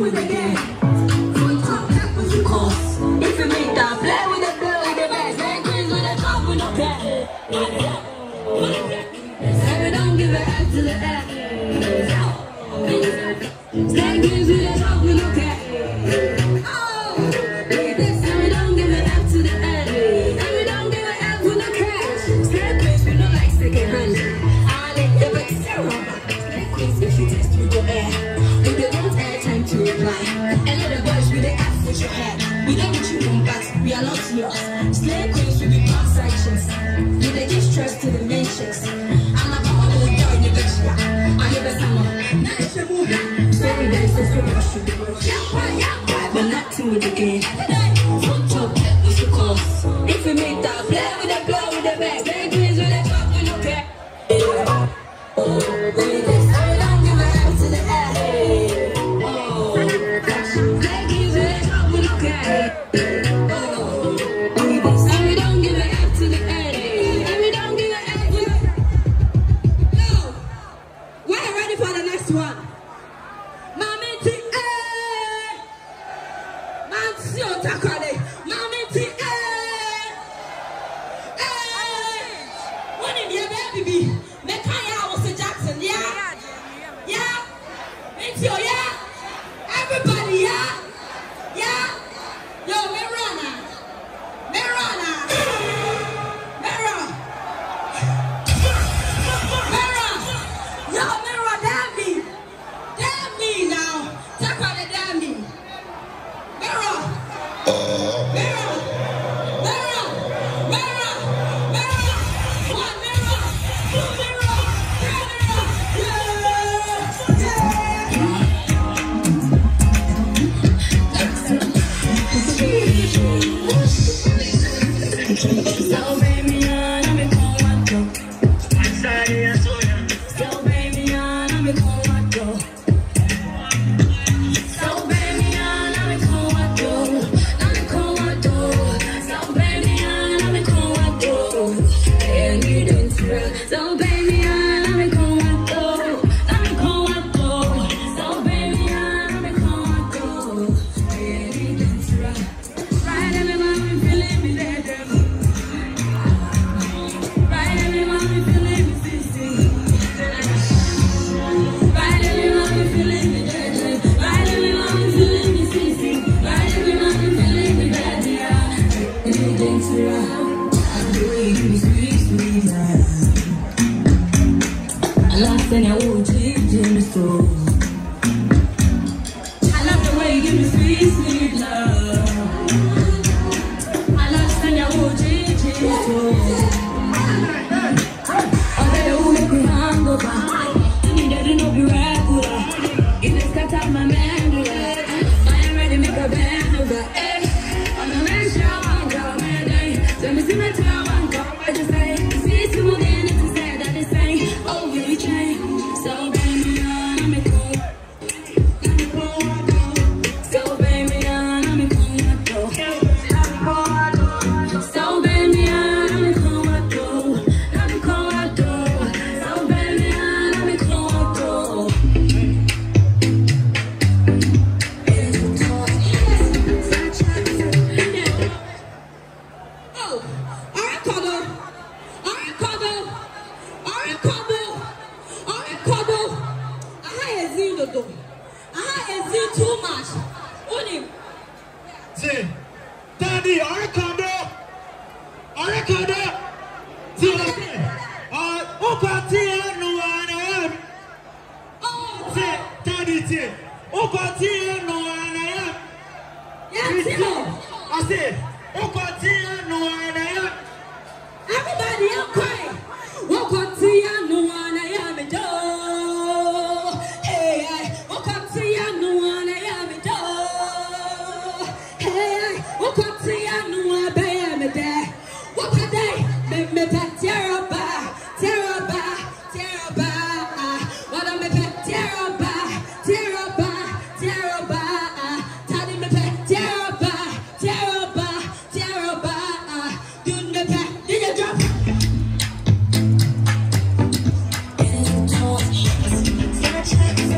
with the game. with your head. We don't get you wombats, we are not yours. Slave queens will be past sections. We they give stress to the main chicks. I'm a power will go in the bitch. I never someone. Now it's your woman. Very nice, it's your But not to me again. Action, So my man, I am to make a band, but hey, I'm a man, I'm man, eh. let me see my town. ezi dodo. Aha ezi too much. Uni. ti. Daddy, ọ̀rẹ́ kan dọ ọ̀rẹ́ kan dọ ti o ti ọ ọkọ ti ẹnu ara ẹ mi. Oh. Ti tadi ti. Ọkọ ti ẹnu ara ẹ mi. Kristi ọsẹ ọkọ ti. ẹnu ara ẹ mi. everybody ẹ kọ́ ẹ. touch.